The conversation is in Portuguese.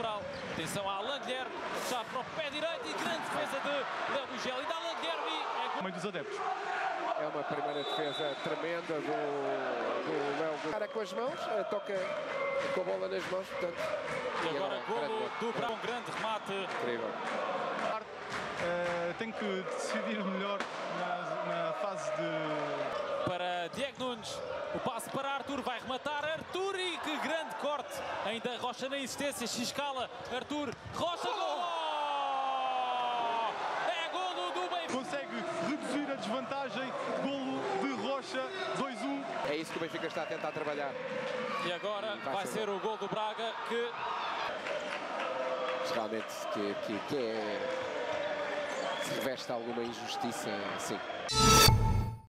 Sobral. Atenção a Alan Guilherme, já para o pé direito e grande defesa de Léo Gugel. E da Alan Guilherme é meio dos adeptos. É uma primeira defesa tremenda do, do Léo. Cara com as mãos, eh, toca com a bola nas mãos, portanto. E agora é golo do Brão, grande remate. Incrível. Eh, tem que decidir melhor na, na fase de. para Diego Nunes. O passe para Arthur, vai rematar Arthur e que grande corte. Ainda Rocha na insistência, Xiscala, Arthur, Rocha, gol! É golo do Benfica. Consegue reduzir a desvantagem. Golo de Rocha, 2-1. É isso que o Benfica está a tentar trabalhar. E agora Vai vai ser ser o gol do Braga que Realmente que, que, que é. Se reveste alguma injustiça, sim.